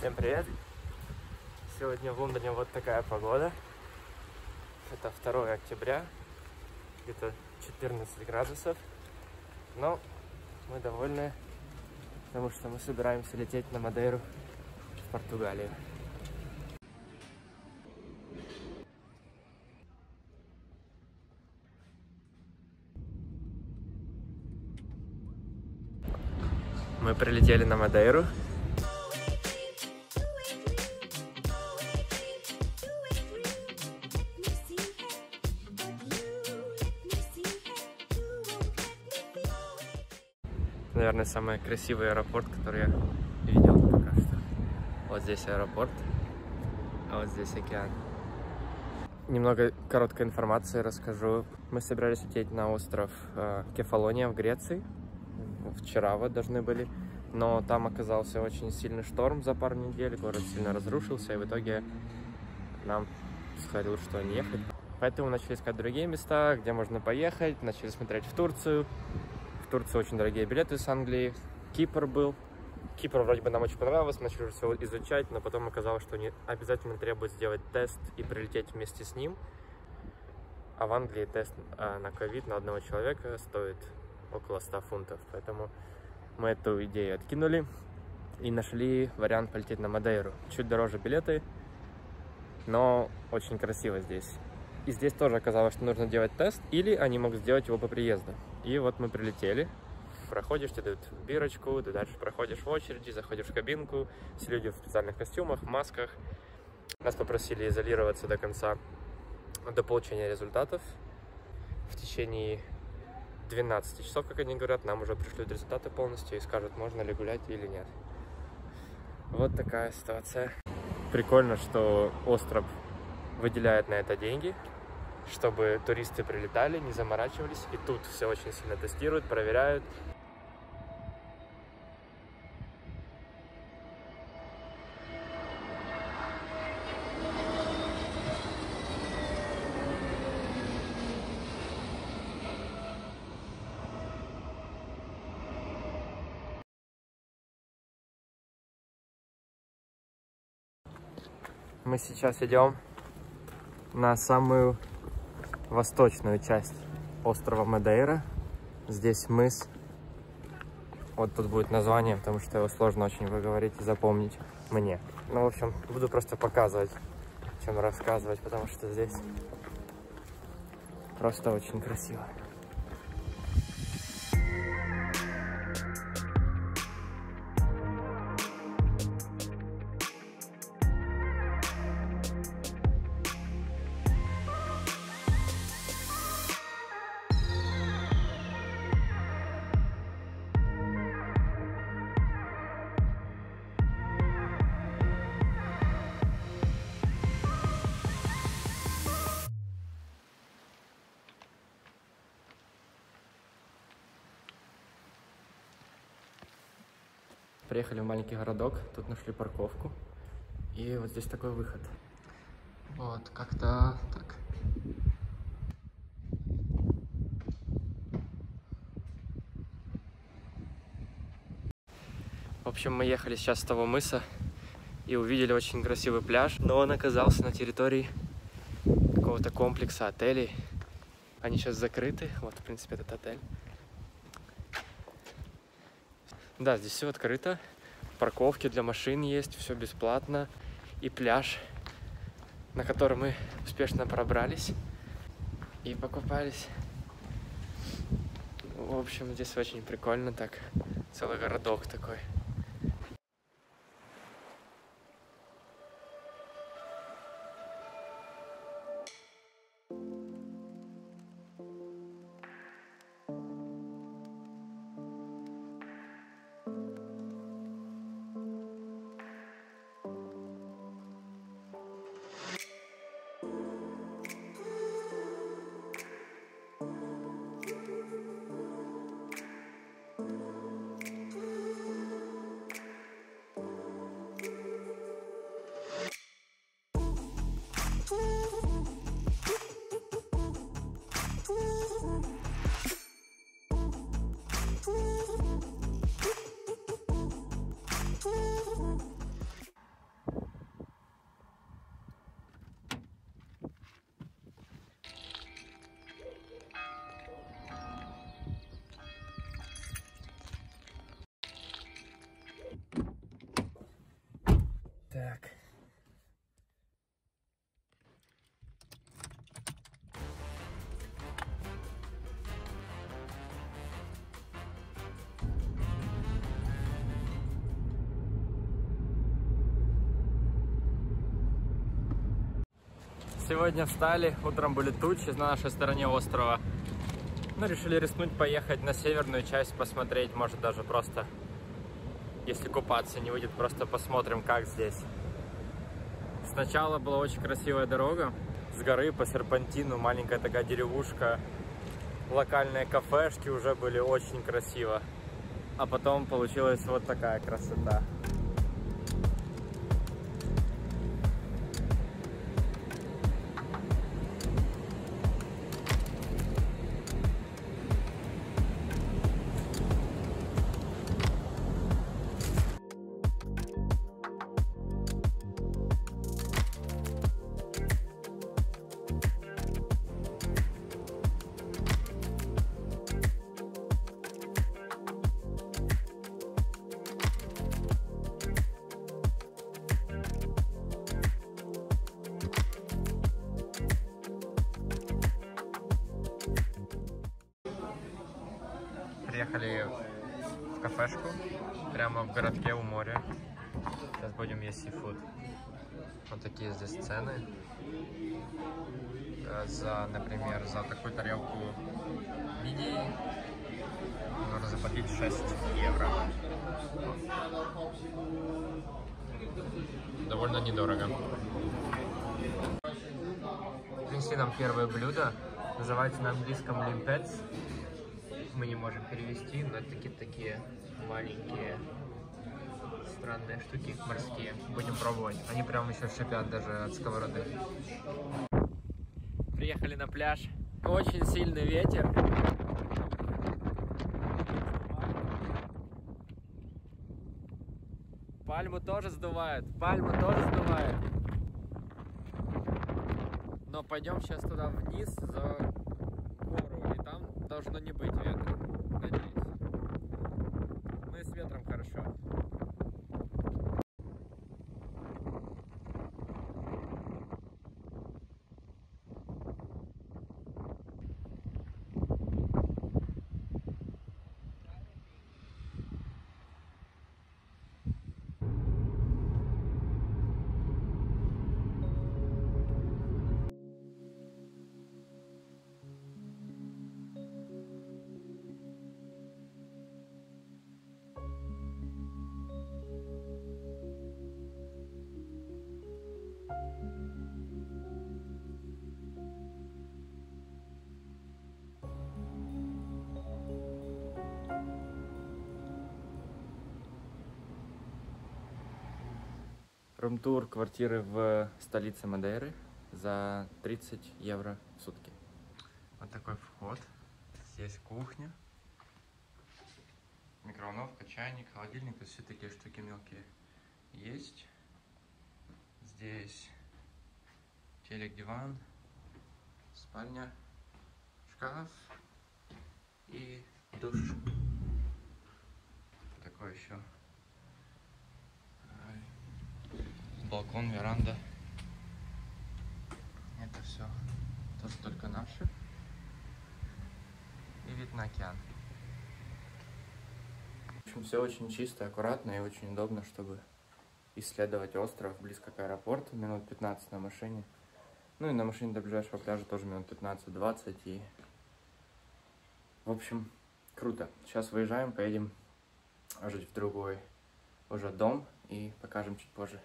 Всем привет! Сегодня в Лондоне вот такая погода. Это 2 октября, где-то 14 градусов. Но мы довольны, потому что мы собираемся лететь на Мадейру в Португалию. Мы прилетели на Мадейру. Самый красивый аэропорт, который я видел пока что. Вот здесь аэропорт, а вот здесь океан. Немного короткой информации расскажу. Мы собирались лететь на остров э, Кефалония в Греции. Вчера вот должны были. Но там оказался очень сильный шторм за пару недель. Город сильно разрушился. И в итоге нам сказали, что не ехать. Поэтому начали искать другие места, где можно поехать. Начали смотреть в Турцию. Турции очень дорогие билеты с Англии. Кипр был. Кипр вроде бы нам очень понравилось, начали все изучать, но потом оказалось, что не обязательно требует сделать тест и прилететь вместе с ним. А в Англии тест а, на ковид на одного человека стоит около 100 фунтов. Поэтому мы эту идею откинули и нашли вариант полететь на Мадейру. Чуть дороже билеты, но очень красиво здесь. И здесь тоже оказалось, что нужно делать тест, или они могут сделать его по приезду. И вот мы прилетели, проходишь, тебе дают бирочку, ты дальше проходишь в очереди, заходишь в кабинку, все люди в специальных костюмах, масках. Нас попросили изолироваться до конца, до получения результатов. В течение 12 часов, как они говорят, нам уже пришлют результаты полностью и скажут, можно ли гулять или нет. Вот такая ситуация. Прикольно, что остров выделяет на это деньги, чтобы туристы прилетали, не заморачивались. И тут все очень сильно тестируют, проверяют. Мы сейчас идем на самую восточную часть острова Мадейра. Здесь мыс. Вот тут будет название, потому что его сложно очень выговорить и запомнить мне. Ну, в общем, буду просто показывать, чем рассказывать, потому что здесь просто очень красиво. Городок, тут нашли парковку. И вот здесь такой выход. Вот, как-то так. В общем, мы ехали сейчас с того мыса и увидели очень красивый пляж, но он оказался на территории какого-то комплекса отелей. Они сейчас закрыты. Вот, в принципе, этот отель. Да, здесь все открыто. Парковки для машин есть, все бесплатно. И пляж, на который мы успешно пробрались и покупались. В общем, здесь очень прикольно так. Целый городок такой. Так. Сегодня встали, утром были тучи на нашей стороне острова. Но решили рискнуть поехать на северную часть, посмотреть, может даже просто если купаться не выйдет, просто посмотрим, как здесь. Сначала была очень красивая дорога, с горы по серпантину, маленькая такая деревушка, локальные кафешки уже были очень красиво. А потом получилась вот такая красота. Кафешку прямо в городке у моря. Сейчас будем есть сифуд. Вот такие здесь цены. Э, за, например, за такую тарелку мидии нужно заплатить 6 евро. Довольно недорого. Принесли нам первое блюдо. Называется на английском лимпец мы не можем перевести, но такие такие маленькие странные штуки морские. Будем пробовать. Они прям еще шипят даже от сковороды. Приехали на пляж. Очень сильный ветер. Пальму тоже сдувают. Пальму тоже сдувают. Но пойдем сейчас туда вниз за Румтур квартиры в столице Мадейры за 30 евро в сутки. Вот такой вход. Здесь кухня, микроволновка, чайник, холодильник. То есть все такие штуки мелкие есть. Здесь телек, диван, спальня, шкаф и душ. Такой еще балкон, веранда. Это все тоже только наше. И вид на океан. В общем, все очень чисто, аккуратно и очень удобно, чтобы исследовать остров близко к аэропорту, минут 15 на машине. Ну и на машине до ближайшего пляжа тоже минут 15-20. И... В общем, круто. Сейчас выезжаем, поедем жить в другой уже дом и покажем чуть позже.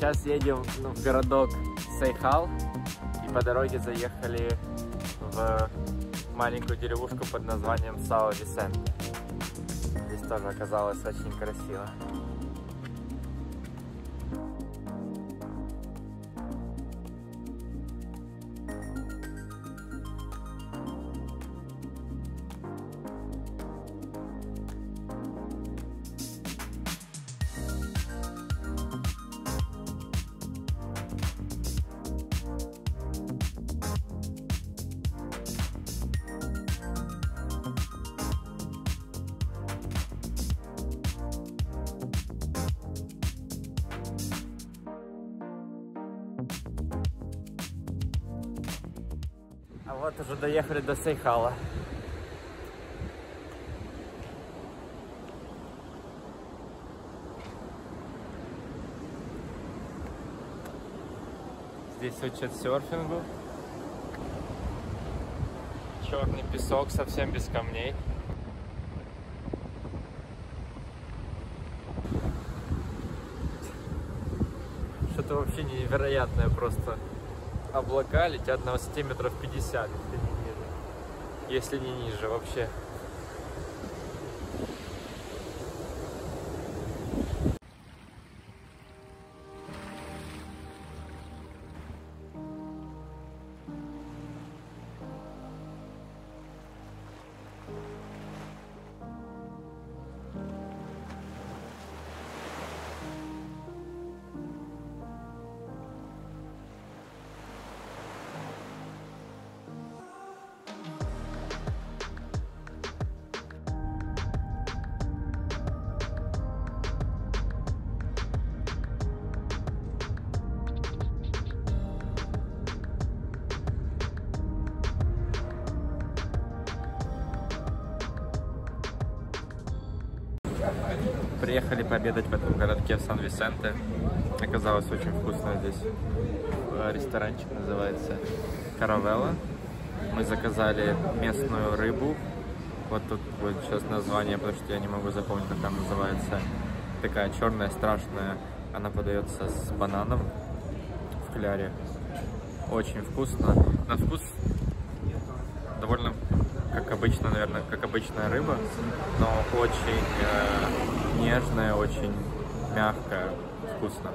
Сейчас едем в городок Сейхал и по дороге заехали в маленькую деревушку под названием Сао Висенте. Здесь тоже оказалось очень красиво. Вот уже доехали до Сейхала. Здесь учат серфингу. Черный песок, совсем без камней. Что-то вообще невероятное просто. Облака летят на высоте метров 50, если не ниже. Если не ниже вообще. Приехали пообедать в этом городке в Сан-Висенте. Оказалось очень вкусно здесь. Э, Ресторанчик называется Каравелла. Мы заказали местную рыбу. Вот тут будет сейчас название, потому что я не могу запомнить, как там называется. Такая черная, страшная. Она подается с бананом в кляре. Очень вкусно. На вкус довольно, обычно, наверное, как обычная рыба, но очень э, нежная, очень мягкая, вкусно.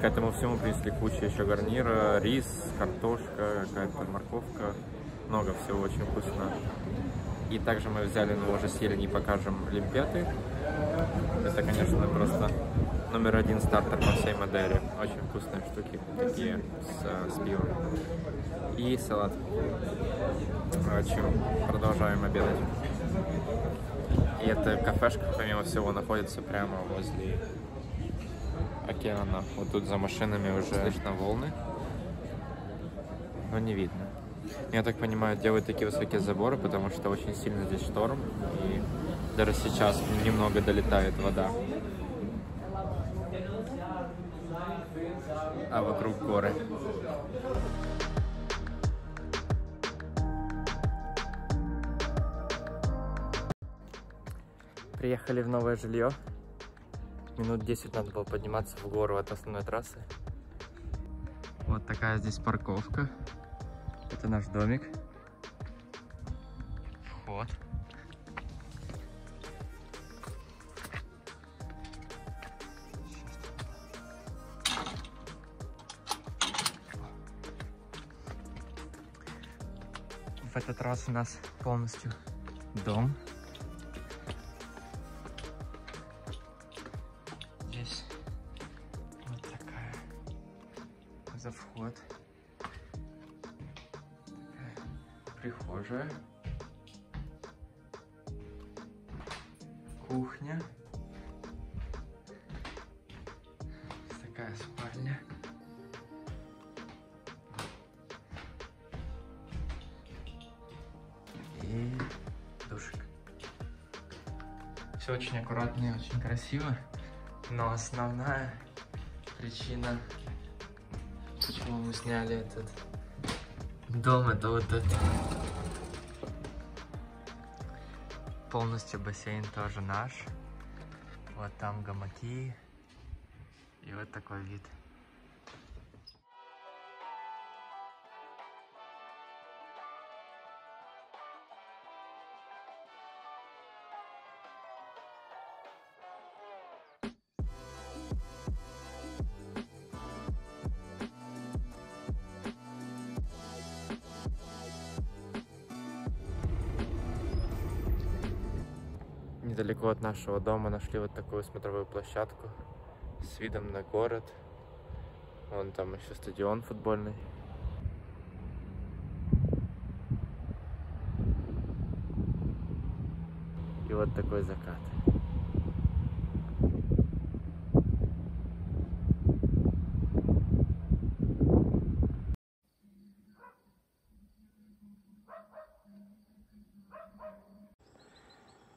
К этому всему принесли кучу еще гарнира, рис, картошка, какая-то морковка, много всего очень вкусно. И также мы взяли, ну уже съели, не покажем, лимпеты. Это, конечно, просто номер один стартер по всей модели. Очень вкусные штуки, такие с, с пивом. И салат. Общем, продолжаем обедать. И эта кафешка, помимо всего, находится прямо возле океана. Вот тут за машинами уже слышно волны, но не видно. Я так понимаю, делают такие высокие заборы, потому что очень сильно здесь шторм, и даже сейчас немного долетает вода. А вокруг горы. Приехали в новое жилье. Минут 10 надо было подниматься в гору от основной трассы. Вот такая здесь парковка. Это наш домик. Вход. В этот раз у нас полностью дом. Очень аккуратно и очень красиво. Но основная причина, почему мы сняли этот дом, это вот это. Полностью бассейн тоже наш. Вот там гамаки. И вот такой вид. недалеко от нашего дома нашли вот такую смотровую площадку с видом на город. Вон там еще стадион футбольный. И вот такой закат.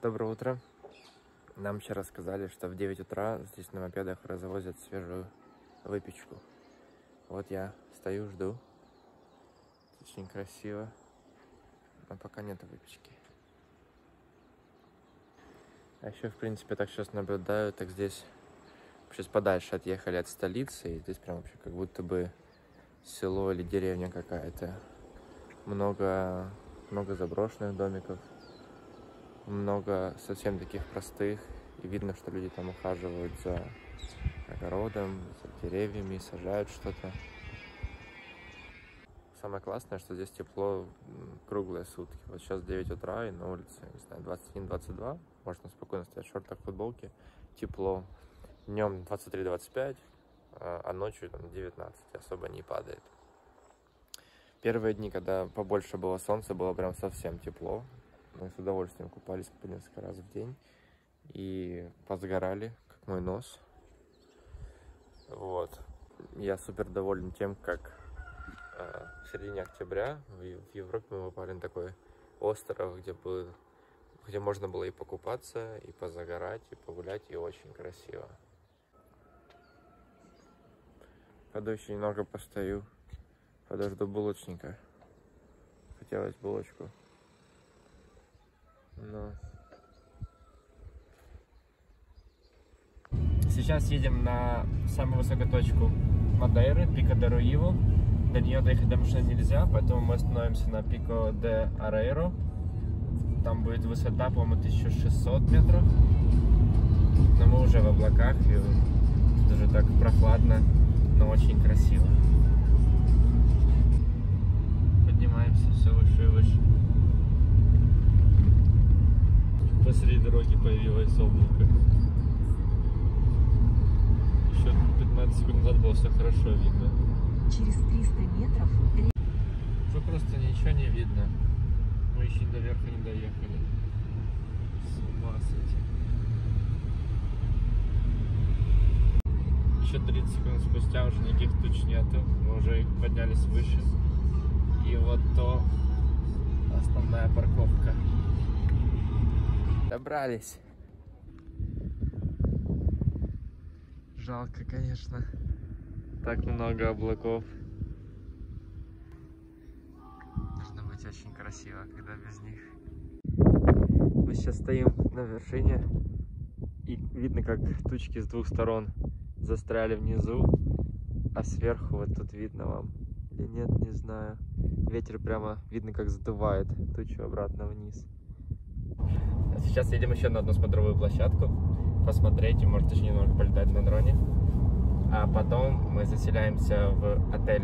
Доброе утро. Нам вчера сказали, что в 9 утра здесь на мопедах развозят свежую выпечку. Вот я стою, жду. Очень красиво. Но пока нет выпечки. А еще, в принципе, так сейчас наблюдаю, так здесь сейчас подальше отъехали от столицы, и здесь прям вообще как будто бы село или деревня какая-то. Много, много заброшенных домиков, много совсем таких простых, и видно, что люди там ухаживают за огородом, за деревьями, сажают что-то. Самое классное, что здесь тепло круглые сутки. Вот сейчас 9 утра и на улице, не знаю, 21-22. Можно спокойно стоять в шортах, футболке. Тепло. Днем 23-25, а, а ночью там 19. Особо не падает. Первые дни, когда побольше было солнца, было прям совсем тепло. Мы с удовольствием купались по несколько раз в день. И позагорали, как мой нос. Вот. Я супер доволен тем, как э, в середине октября в, в Европе мы попали на такой остров, где, был, где можно было и покупаться, и позагорать, и погулять, и очень красиво. Пойду еще немного постою, подожду булочника. Хотелось булочку. Но... Сейчас едем на самую высокую точку Мадейры, Пико де Руиву. До нее доехать до машины нельзя, поэтому мы остановимся на Пико де Арейро. Там будет высота, по-моему, 1600 метров. Но мы уже в облаках, и тут уже так прохладно, но очень красиво. Поднимаемся все выше и выше. Посреди дороги появилось облако. Еще 15 секунд назад было все хорошо видно. Через 300 метров Уже просто ничего не видно. Мы еще до верха не доехали. С ума сойти. Еще 30 секунд спустя уже никаких туч нету. Мы уже поднялись выше. И вот то основная парковка. Добрались. Жалко, конечно. Так много облаков. Должно быть очень красиво, когда без них. Мы сейчас стоим на вершине. И видно, как тучки с двух сторон застряли внизу. А сверху вот тут видно вам. Или нет, не знаю. Ветер прямо видно, как задувает тучу обратно вниз. Сейчас едем еще на одну смотровую площадку. Посмотреть и, может, еще немного полетать на дроне. А потом мы заселяемся в отель.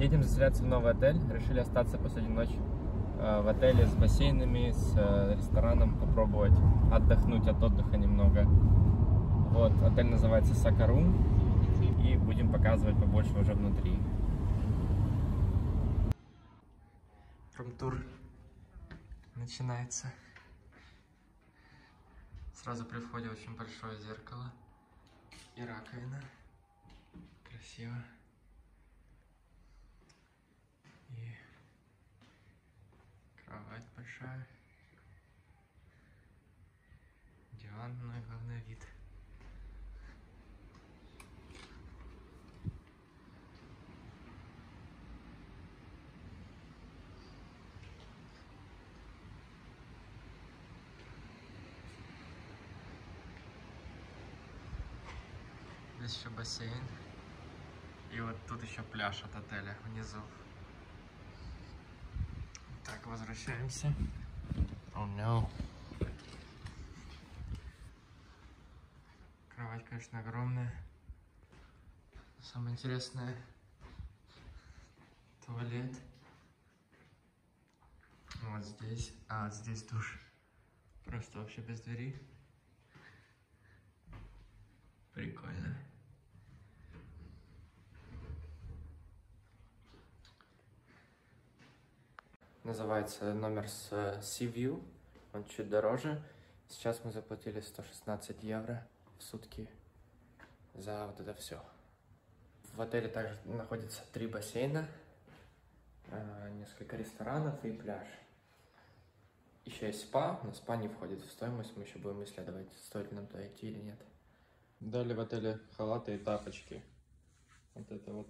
Едем заселяться в новый отель. Решили остаться последнюю ночь э, в отеле с бассейнами, с э, рестораном, попробовать отдохнуть от отдыха немного. Вот, отель называется Сакарум. И будем показывать побольше уже внутри. Румтур начинается. Сразу при входе очень большое зеркало и раковина. Красиво. И кровать большая. диван Диванный, главное, вид. Здесь еще бассейн. И вот тут еще пляж от отеля внизу. Так, возвращаемся. Oh no. Кровать, конечно, огромная. Самое интересное туалет. Вот здесь. А, здесь душ. Просто вообще без двери. Называется номер с э, Sea. Он чуть дороже. Сейчас мы заплатили 116 евро в сутки за вот это все. В отеле также находится три бассейна, э, несколько ресторанов и пляж. Еще есть спа, но спа не входит в стоимость. Мы еще будем исследовать, стоит ли нам туда идти или нет. Дали в отеле халаты и тапочки. Вот это вот.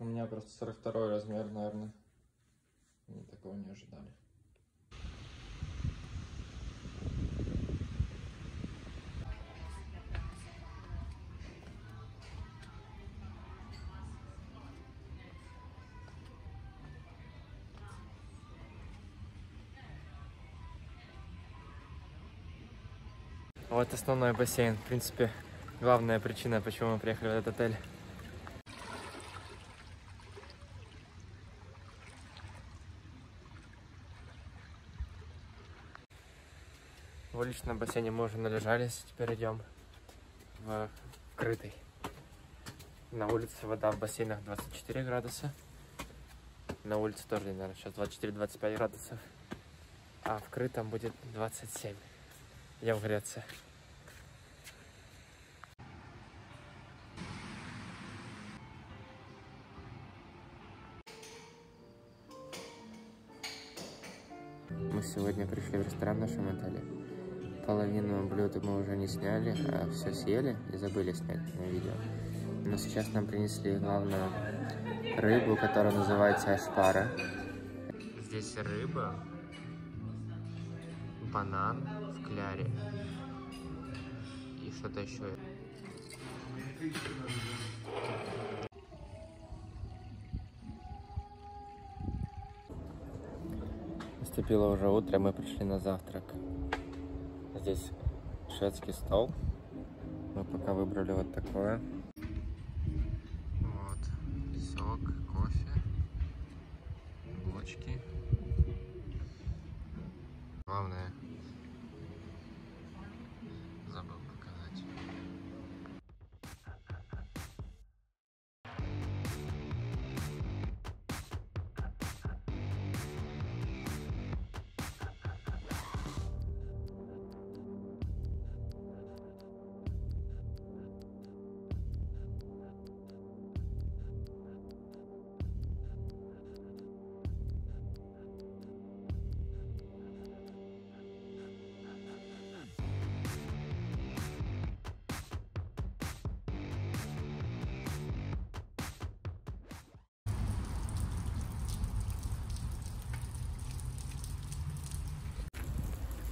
У меня просто 42 размер, наверное. Мы такого не ожидали. Вот основной бассейн. В принципе, главная причина, почему мы приехали в этот отель. В уличном бассейне мы уже належались, теперь идем в крытый. На улице вода в бассейнах 24 градуса. На улице тоже, наверное, сейчас 24-25 градусов. А в крытом будет 27. Я в Греции. Мы сегодня пришли в ресторан в нашем отеле. Половину блюд мы уже не сняли, а все съели и забыли снять на видео. Но сейчас нам принесли главную рыбу, которая называется ашпара. Здесь рыба, банан в кляре и что-то еще. Наступило уже утро, мы пришли на завтрак. Здесь шведский стол. Мы пока выбрали вот такое.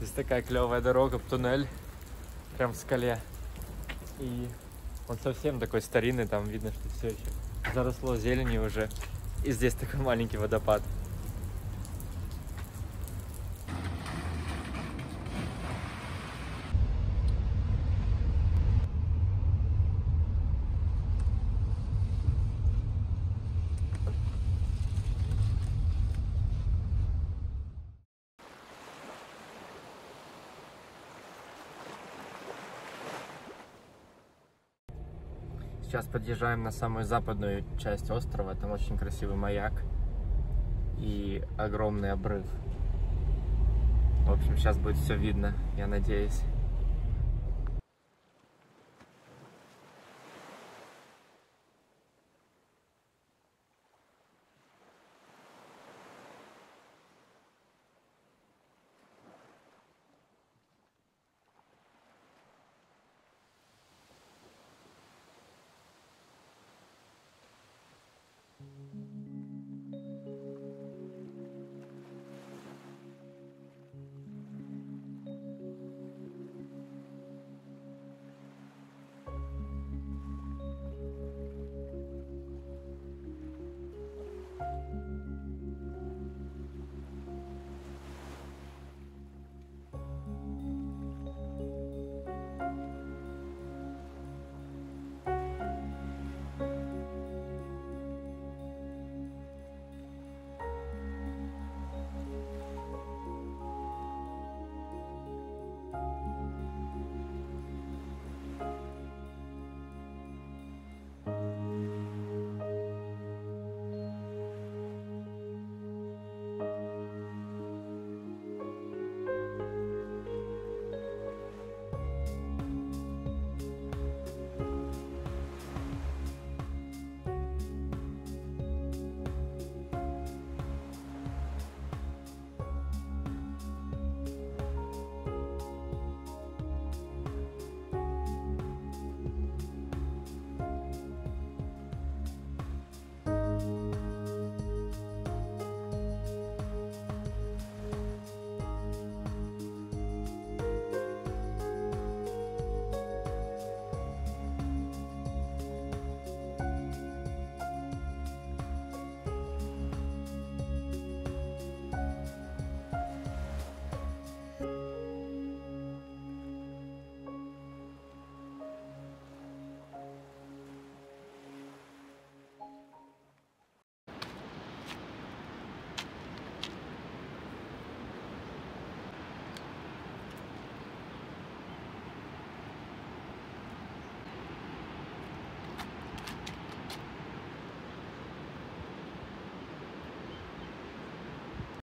Здесь такая клевая дорога, туннель, прям в скале. И он совсем такой старинный, там видно, что все еще заросло зеленью уже. И здесь такой маленький водопад. Сейчас подъезжаем на самую западную часть острова. Там очень красивый маяк и огромный обрыв. В общем, сейчас будет все видно, я надеюсь.